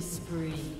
Spree.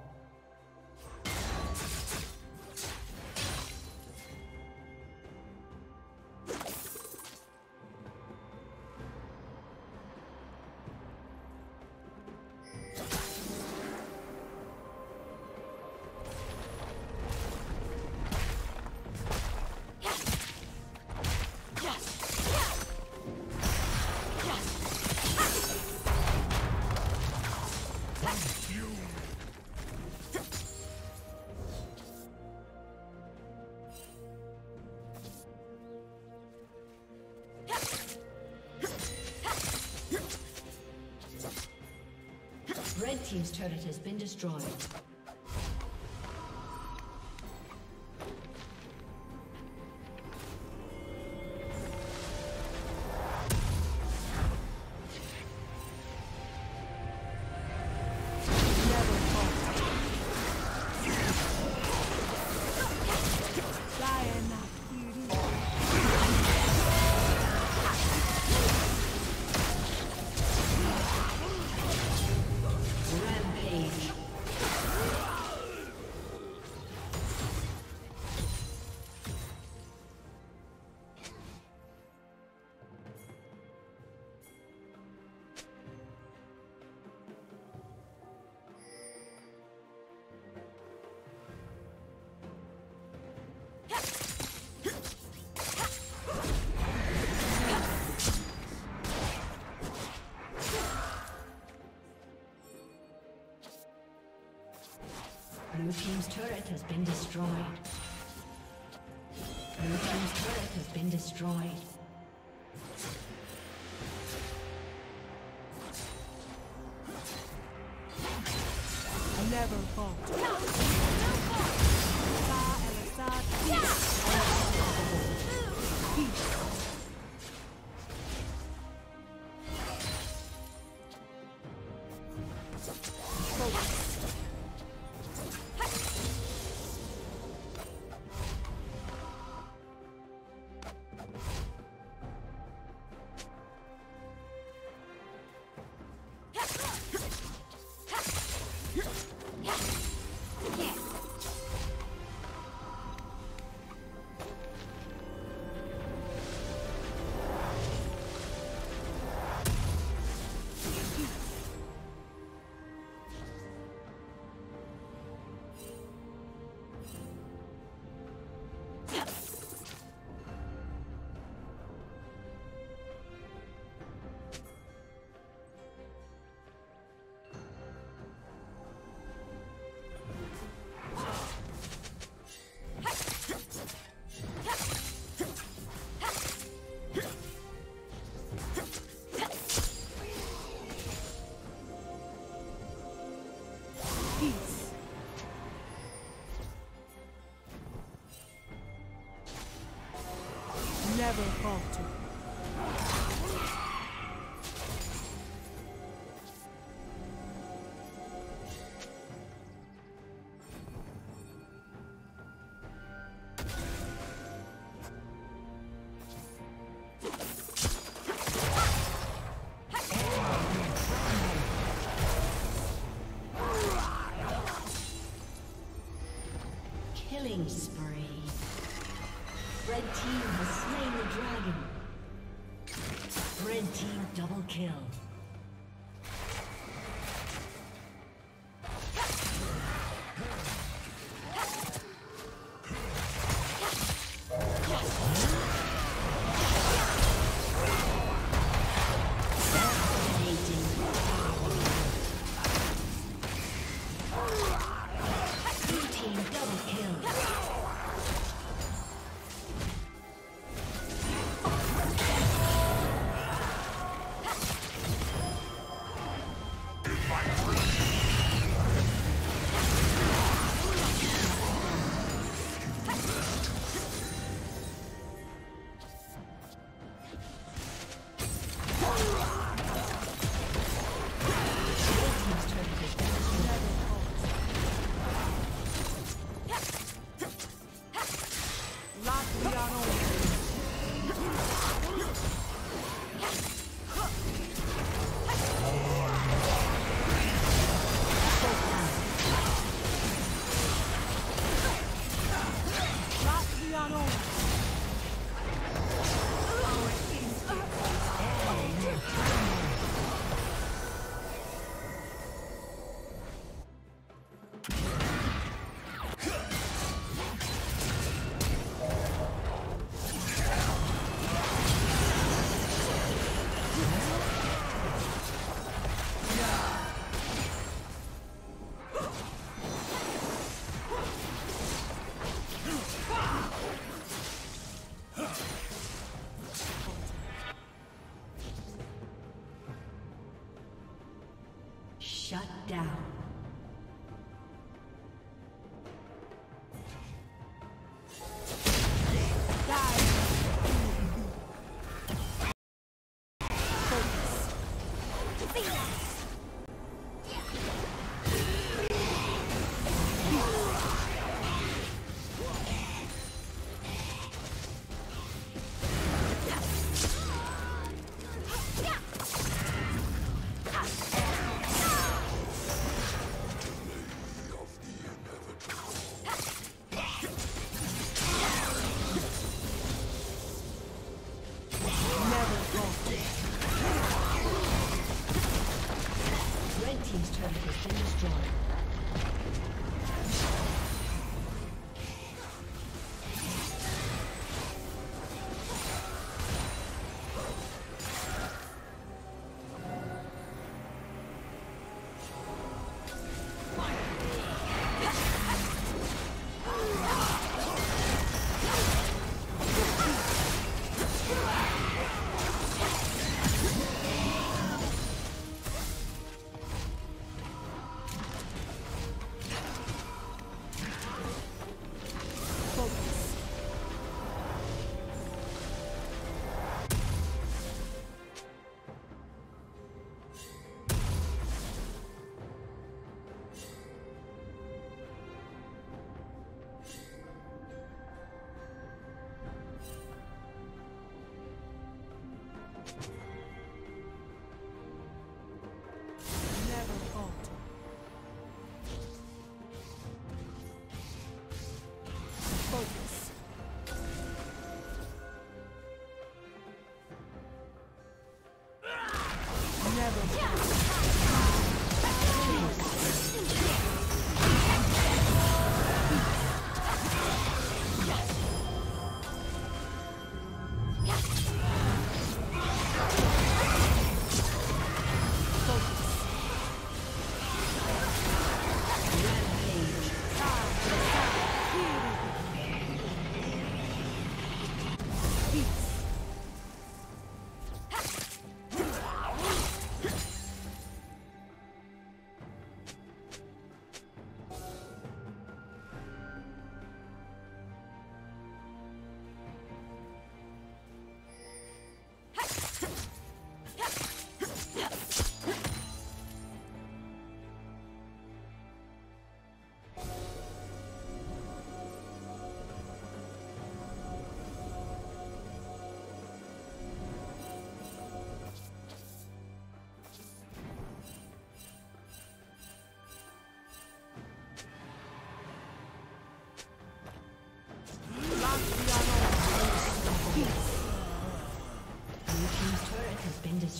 Destroyed. Turret has been destroyed. Blue Team's turret has been destroyed. Never fought. never falter. Killing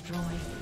destroyed.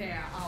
Could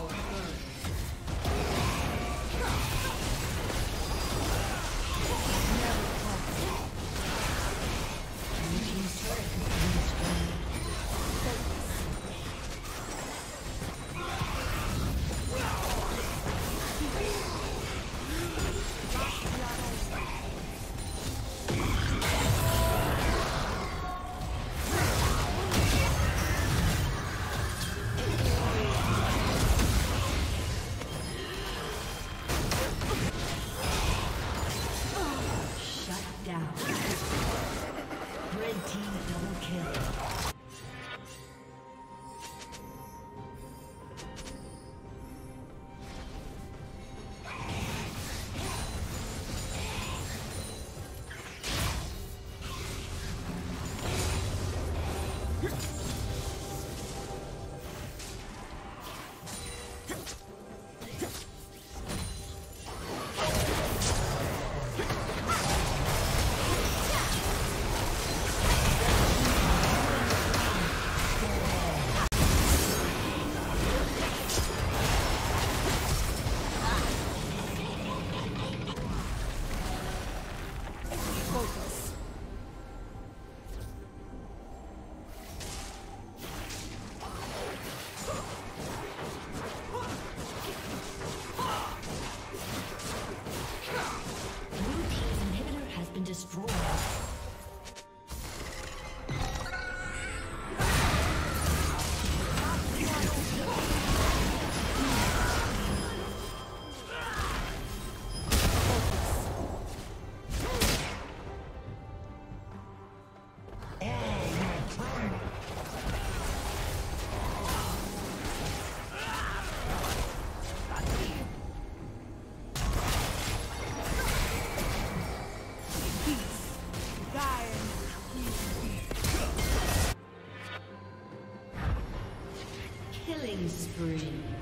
Killing spree.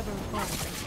A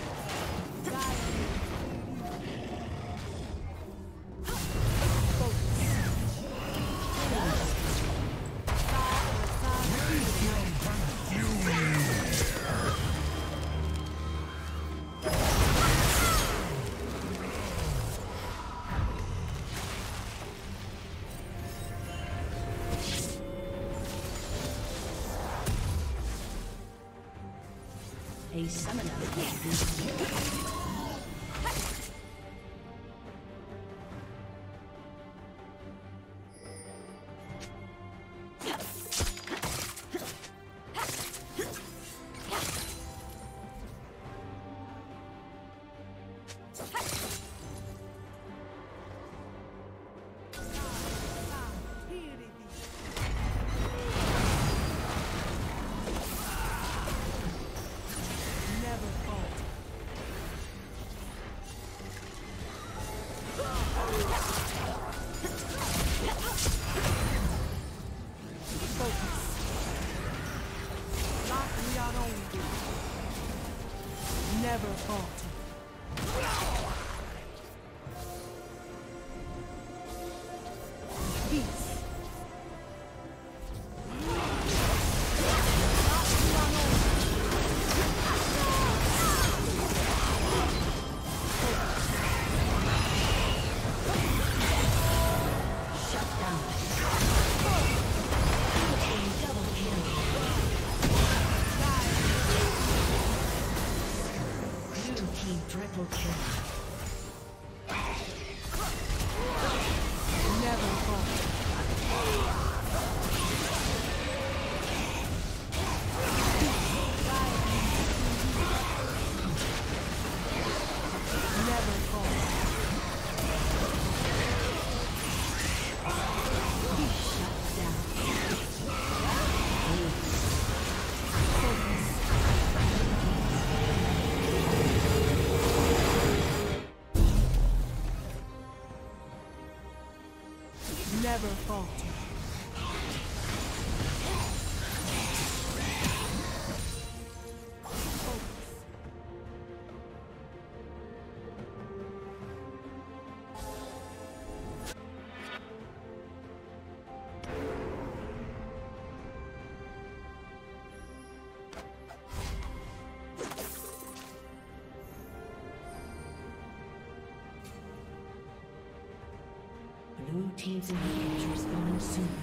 never falter. Teams and is coming soon.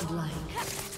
Godlike.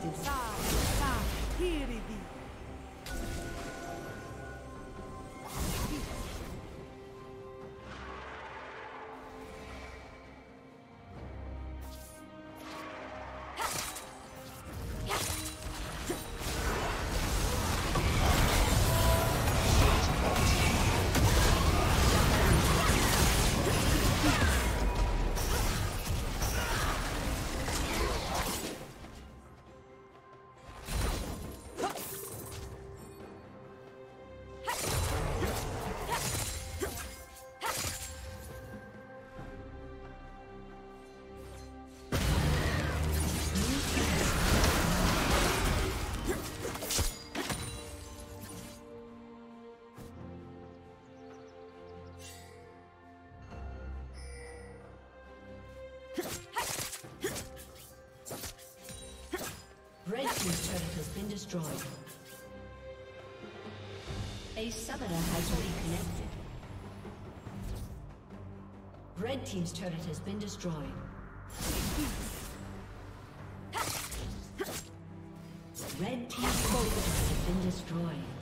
Disconnected. Summoner has reconnected. Red Team's turret has been destroyed. Red Team's turret has been destroyed.